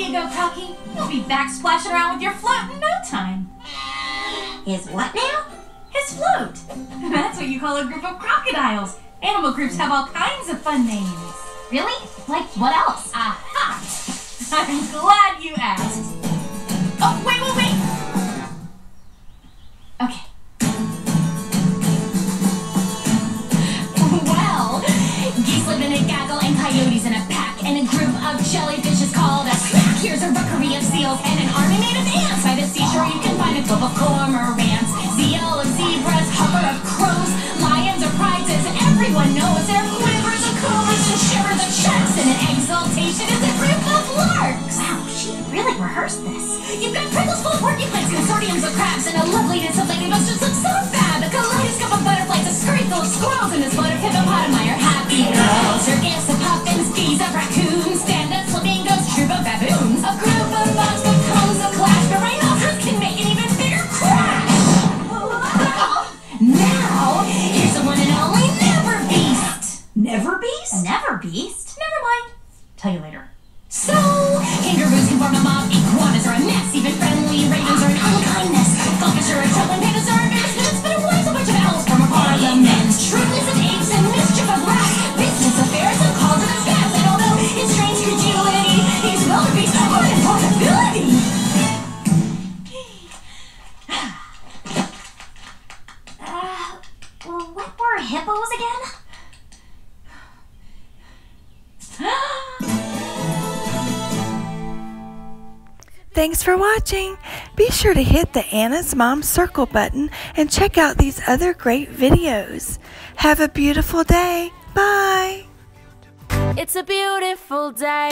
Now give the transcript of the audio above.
you go, Crocky. You'll be back splashing around with your float in no time. Is what now? His float. That's what you call a group of crocodiles. Animal groups have all kinds of fun names. Really? Like what else? Aha! I'm glad you asked. Seals and an army made of ants. By the seashore, you can find a clump of cormorants, zeal of zebras, hover of crows, lions of prizes. Everyone knows there are quivers of cobras and shivers of sharks, and an exaltation is a group of larks. Wow, she really rehearsed this. You've got prickles full of porcupines, consortiums of crabs, and a Here's the one and only Never Beast. Never beast? Never beast. Never mind. Tell you later. So, were hippos again? Thanks for watching. Be sure to hit the Anna's Mom Circle button and check out these other great videos. Have a beautiful day. Bye. It's a beautiful day.